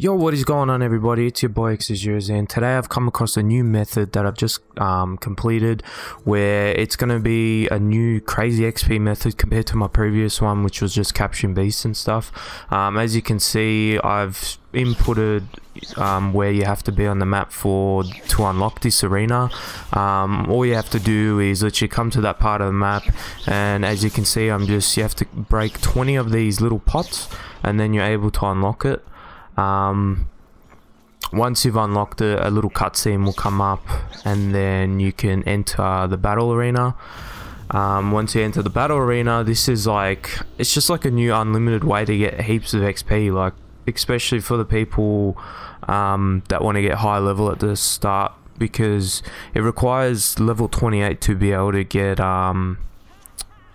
Yo, what is going on everybody? It's your boy xAzurez and today I've come across a new method that I've just um, completed where it's going to be a new crazy XP method compared to my previous one which was just capturing beasts and stuff. Um, as you can see I've inputted um, where you have to be on the map for to unlock this arena. Um, all you have to do is literally come to that part of the map and as you can see I'm just you have to break 20 of these little pots and then you're able to unlock it. Um, once you've unlocked it, a little cutscene will come up, and then you can enter the battle arena. Um, once you enter the battle arena, this is like it's just like a new unlimited way to get heaps of XP. Like especially for the people um, that want to get high level at the start, because it requires level 28 to be able to get um,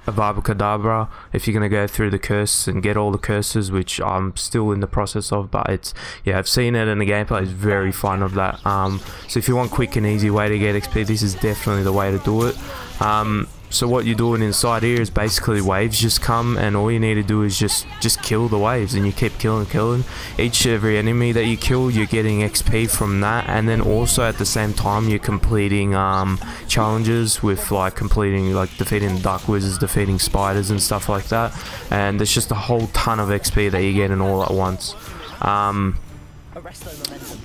Kedavra if you're going to go through the curse and get all the curses which I'm still in the process of but it's yeah I've seen it and the gameplay is very fun of that. Um, so if you want quick and easy way to get XP this is definitely the way to do it. Um, so what you're doing inside here is basically waves just come and all you need to do is just just kill the waves and you keep killing killing. Each every enemy that you kill you're getting XP from that. And then also at the same time you're completing um, challenges with like completing like defeating dark wizards defeating spiders and stuff like that. And there's just a whole ton of XP that you're getting all at once. Um,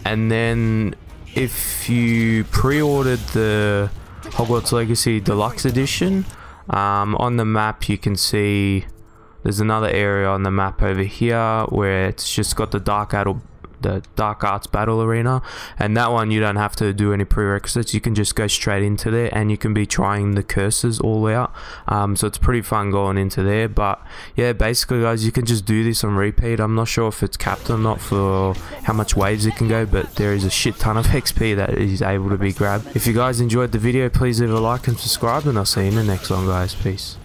and then if you pre-ordered the Hogwarts Legacy Deluxe Edition. Um, on the map you can see there's another area on the map over here where it's just got the Dark Adult the Dark Arts Battle Arena, and that one you don't have to do any prerequisites. You can just go straight into there, and you can be trying the curses all out. Um, so it's pretty fun going into there. But yeah, basically, guys, you can just do this on repeat. I'm not sure if it's capped or not for how much waves it can go, but there is a shit ton of XP that is able to be grabbed. If you guys enjoyed the video, please leave a like and subscribe, and I'll see you in the next one, guys. Peace.